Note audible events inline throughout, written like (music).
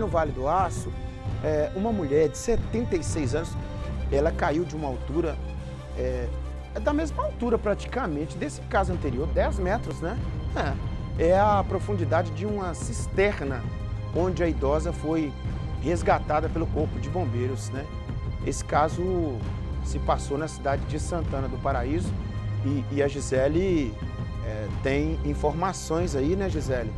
No Vale do Aço, é, uma mulher de 76 anos, ela caiu de uma altura, é, é da mesma altura praticamente desse caso anterior, 10 metros, né? É, é a profundidade de uma cisterna onde a idosa foi resgatada pelo corpo de bombeiros, né? Esse caso se passou na cidade de Santana do Paraíso e, e a Gisele é, tem informações aí, né, Gisele?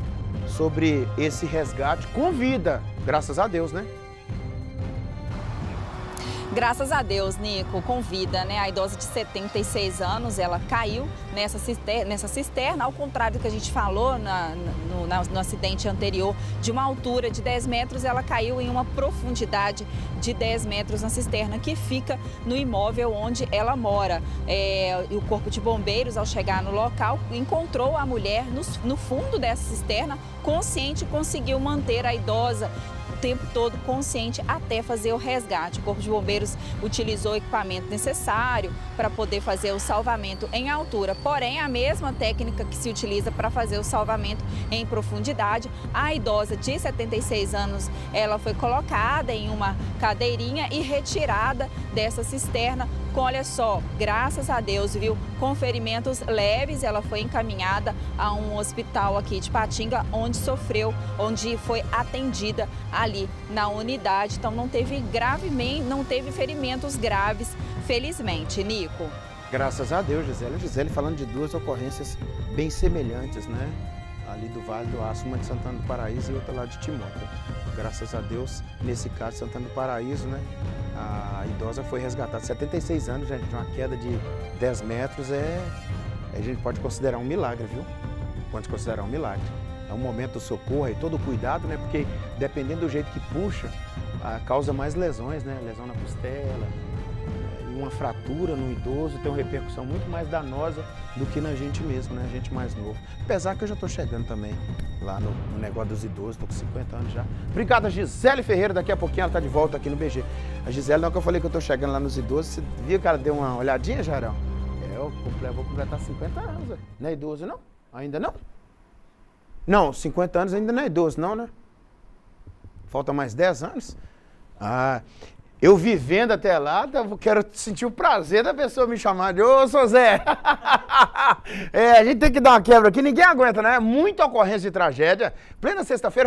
Sobre esse resgate com vida, graças a Deus, né? Graças a Deus, Nico, com vida, né? A idosa de 76 anos, ela caiu nessa cisterna, nessa cisterna ao contrário do que a gente falou na, no, na, no, acidente anterior, de uma altura de 10 metros, ela caiu em uma profundidade de 10 metros na cisterna, que fica no imóvel onde ela mora. É, e o corpo de bombeiros, ao chegar no local, encontrou a mulher no, no fundo dessa cisterna, consciente, conseguiu manter a idosa tempo todo consciente até fazer o resgate. O Corpo de Bombeiros utilizou o equipamento necessário para poder fazer o salvamento em altura. Porém, a mesma técnica que se utiliza para fazer o salvamento em profundidade, a idosa de 76 anos, ela foi colocada em uma cadeirinha e retirada dessa cisterna com, olha só, graças a Deus, viu, com ferimentos leves, ela foi encaminhada a um hospital aqui de Patinga, onde sofreu, onde foi atendida ali na unidade. Então não teve gravemente, não teve ferimentos graves, felizmente, Nico. Graças a Deus, Gisele. Gisele falando de duas ocorrências bem semelhantes, né? Ali do Vale do Aço, uma de Santana do Paraíso e outra lá de Timóteo. Graças a Deus, nesse caso, Santana do Paraíso, né? A idosa foi resgatada. 76 anos, gente, uma queda de 10 metros é. A gente pode considerar um milagre, viu? Pode considerar um milagre. É um momento do socorro e todo o cuidado, né? Porque dependendo do jeito que puxa, causa mais lesões, né? Lesão na costela, uma fratura no idoso tem uma repercussão muito mais danosa do que na gente mesmo, né? A gente mais novo. Apesar que eu já estou chegando também lá no, no, negócio dos idosos, estou com 50 anos já. Obrigado, Gisele Ferreira. Daqui a pouquinho ela está de volta aqui no BG. A Gisele, não que eu falei que eu estou chegando lá nos idosos, você viu que ela deu uma olhadinha, Jarão? É, eu vou completar 50 anos, não é idoso não? Ainda não? Não, 50 anos ainda não é idoso não, né? Falta mais 10 anos? Ah, eu vivendo até lá, quero sentir o prazer da pessoa me chamar de Ô, sou Zé. (laughs) é, a gente tem que dar uma quebra aqui, ninguém aguenta, né? Muita ocorrência de tragédia. Plena sexta-feira.